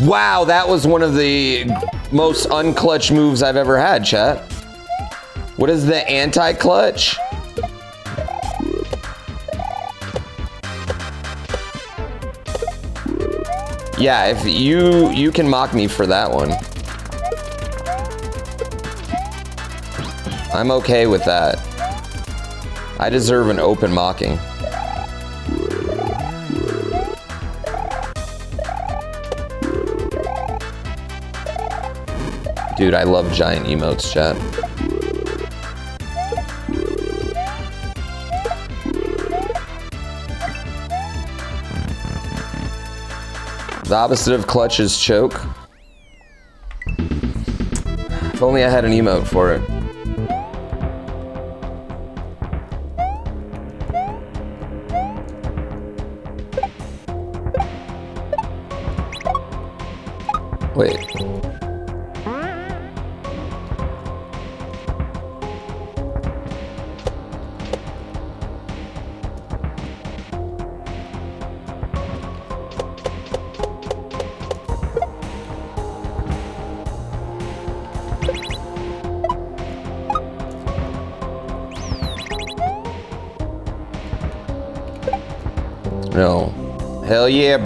Wow, that was one of the most unclutch moves I've ever had, chat. What is the anti-clutch? Yeah, if you you can mock me for that one. I'm okay with that. I deserve an open mocking. Dude, I love giant emotes, chat. The opposite of clutch is choke. If only I had an emote for it.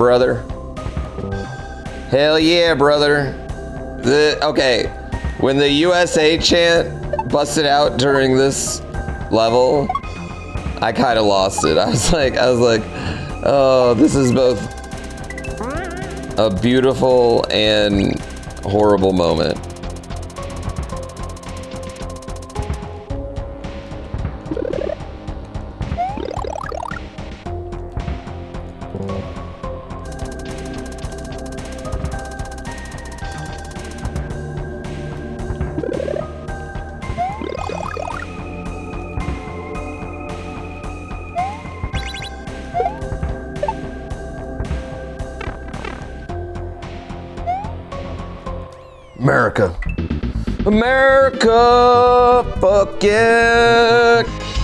Brother. Hell yeah, brother. The okay, when the USA chant busted out during this level, I kind of lost it. I was like, I was like, oh, this is both a beautiful and horrible moment.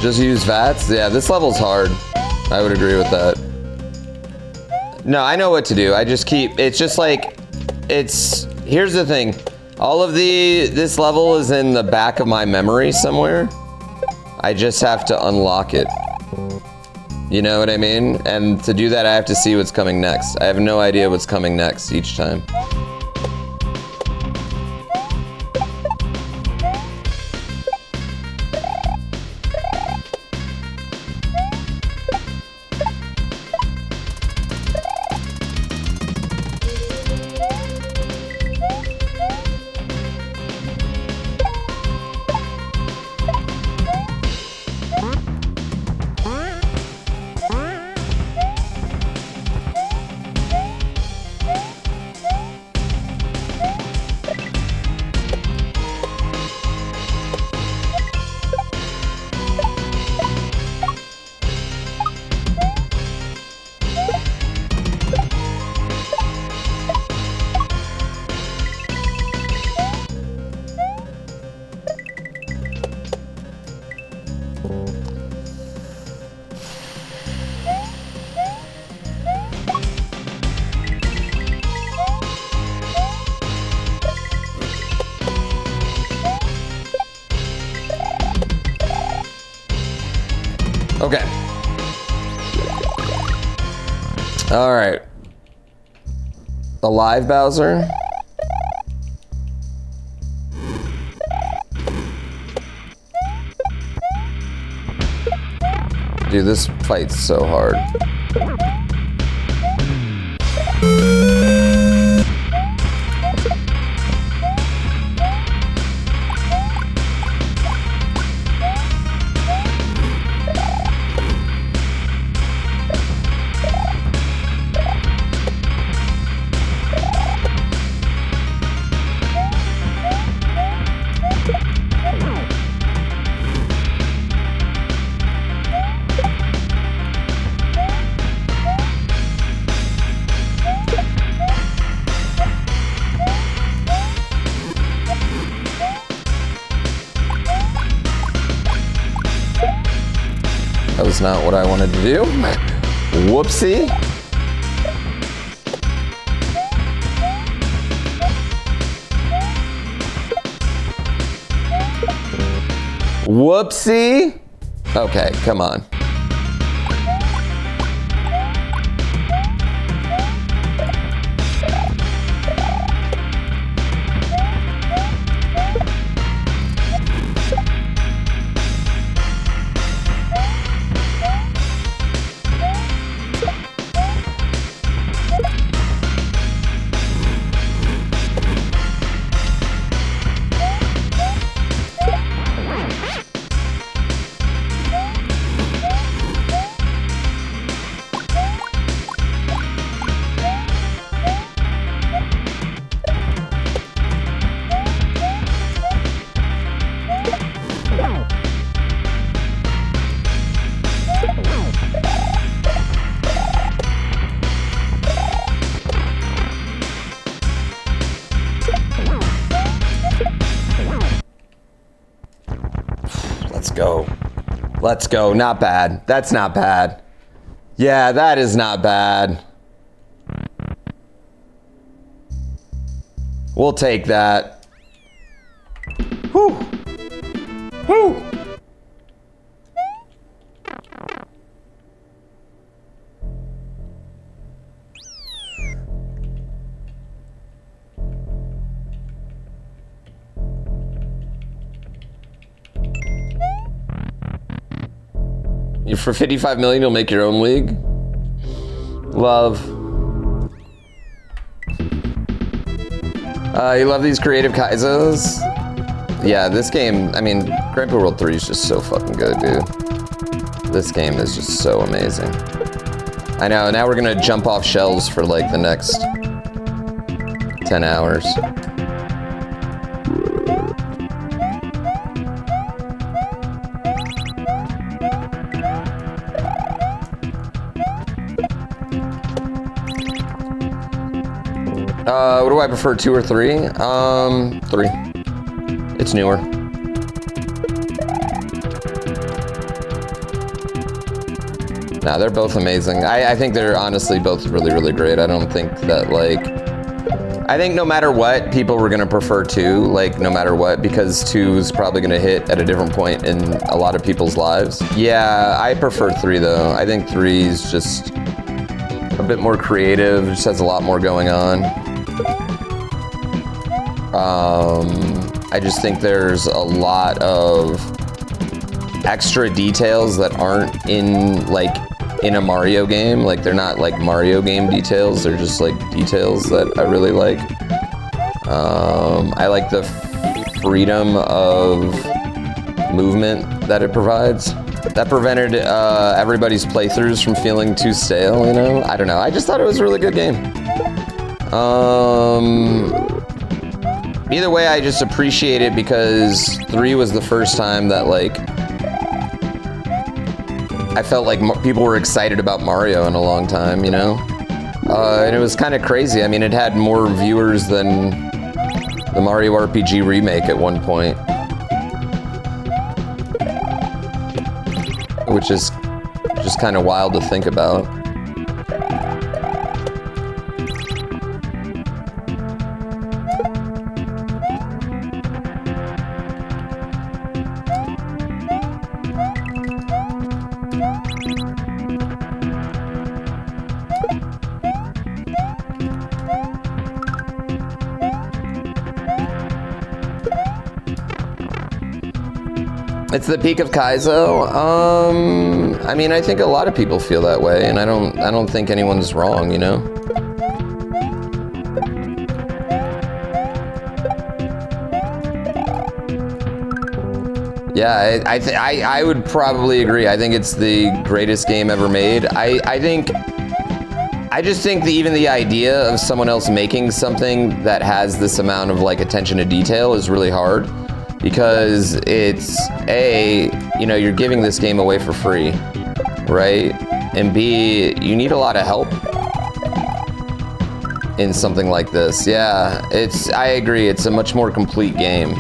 Just use VATS? Yeah, this level's hard. I would agree with that. No, I know what to do. I just keep, it's just like, it's, here's the thing. All of the, this level is in the back of my memory somewhere. I just have to unlock it. You know what I mean? And to do that, I have to see what's coming next. I have no idea what's coming next each time. Bowser. Dude, this fight's so hard. That was not what I wanted to do. Whoopsie. Whoopsie. Okay, come on. Let's go. Not bad. That's not bad. Yeah, that is not bad. We'll take that. Whew. Whew. For 55 million, you'll make your own league? Love. Uh, you love these creative Kaizos? Yeah, this game, I mean, Grand Poo World 3 is just so fucking good, dude. This game is just so amazing. I know, now we're gonna jump off shelves for like the next 10 hours. What do I prefer, two or three? Um, three. It's newer. Nah, they're both amazing. I, I think they're honestly both really, really great. I don't think that, like... I think no matter what, people were going to prefer two, like, no matter what, because two is probably going to hit at a different point in a lot of people's lives. Yeah, I prefer three, though. I think three is just a bit more creative, just has a lot more going on. Um, I just think there's a lot of extra details that aren't in like in a Mario game. Like they're not like Mario game details. They're just like details that I really like. Um, I like the freedom of movement that it provides. That prevented uh, everybody's playthroughs from feeling too stale, you know? I don't know. I just thought it was a really good game. Um, Either way, I just appreciate it because three was the first time that like I felt like people were excited about Mario in a long time, you know? Uh, and it was kind of crazy. I mean, it had more viewers than the Mario RPG remake at one point. Which is just kind of wild to think about. It's the peak of Kaizo. Um, I mean, I think a lot of people feel that way, and I don't. I don't think anyone's wrong. You know. Yeah, I I, I, I would probably agree. I think it's the greatest game ever made. I I think. I just think that even the idea of someone else making something that has this amount of like attention to detail is really hard because it's a you know you're giving this game away for free right? And b you need a lot of help in something like this. Yeah it's i agree it's a much more complete game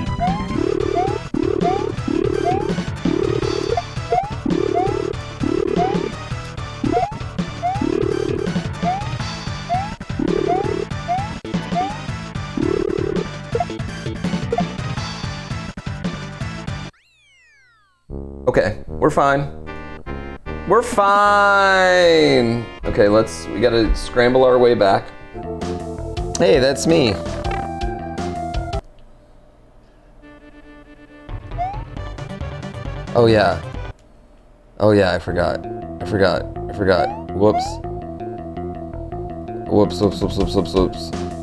We're fine. We're fine. Okay, let's, we gotta scramble our way back. Hey, that's me. Oh yeah. Oh yeah, I forgot. I forgot. I forgot. Whoops. Whoops, whoops, whoops, whoops, whoops, whoops.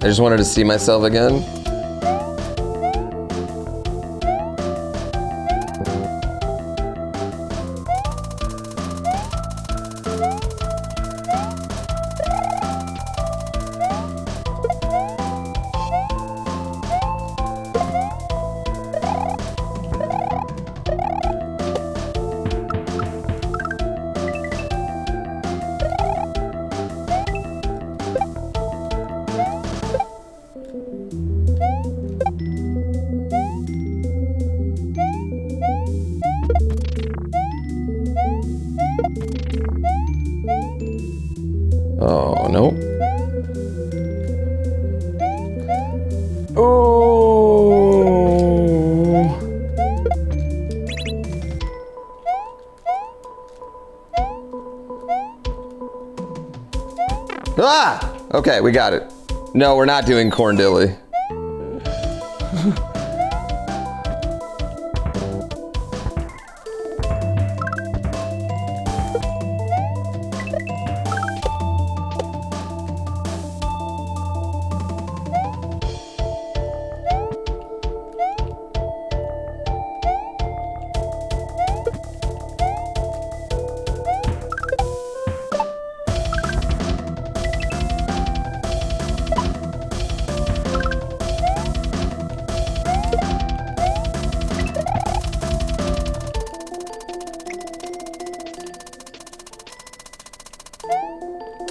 I just wanted to see myself again. We got it. No, we're not doing corn dilly.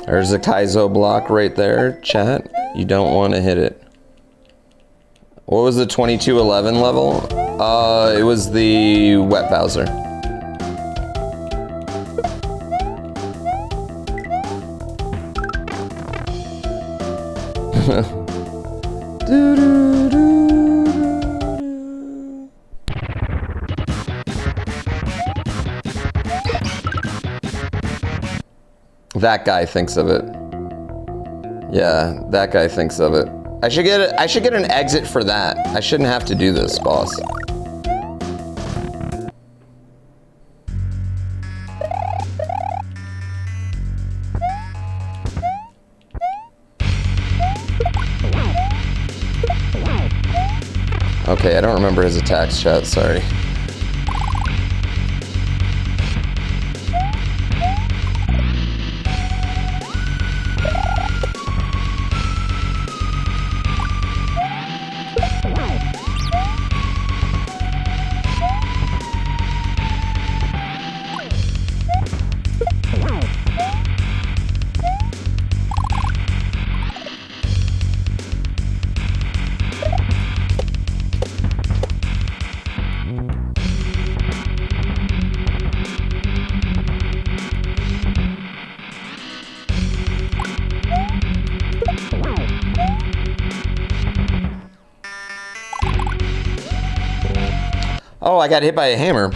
There's a Kaizo block right there, chat. You don't want to hit it. What was the 2211 level? Uh, it was the wet Bowser. That guy thinks of it. Yeah, that guy thinks of it. I should get a, I should get an exit for that. I shouldn't have to do this, boss. Okay, I don't remember his attacks, chat, sorry. I got hit by a hammer.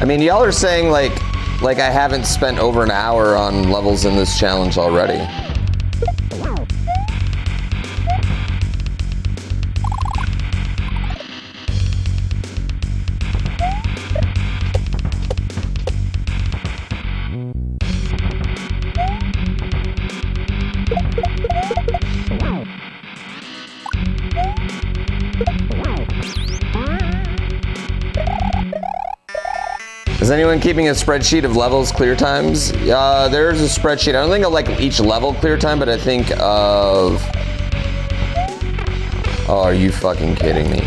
I mean, y'all are saying like, like I haven't spent over an hour on levels in this challenge already. Anyone keeping a spreadsheet of levels clear times? Uh, there's a spreadsheet. I don't think of like each level clear time, but I think of. Oh, are you fucking kidding me?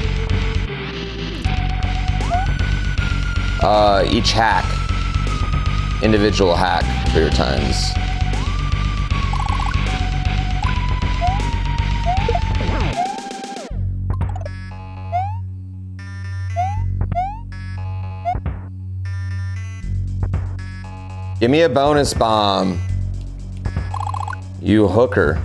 Uh, each hack, individual hack clear times. Give me a bonus bomb. You hooker.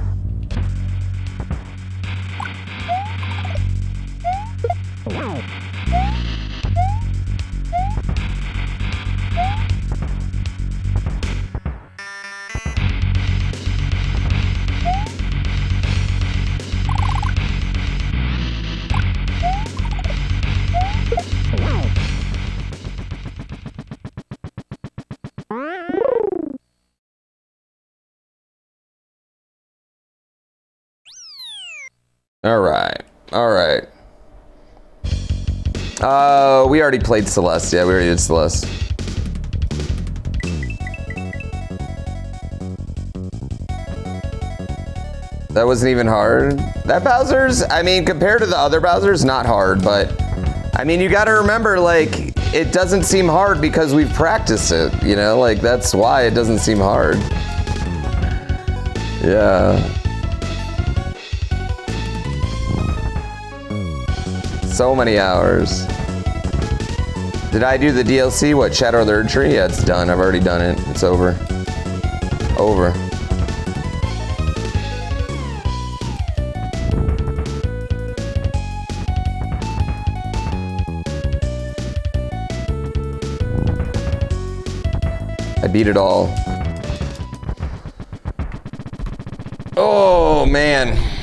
All right. All right. Uh, we already played Celeste. Yeah, we already did Celeste. That wasn't even hard. That Bowser's, I mean, compared to the other Bowser's, not hard, but I mean, you gotta remember, like, it doesn't seem hard because we've practiced it, you know? Like, that's why it doesn't seem hard. Yeah. so many hours. Did I do the DLC? What, Shadow of the Tree? Yeah, it's done. I've already done it. It's over. Over. I beat it all. Oh, man.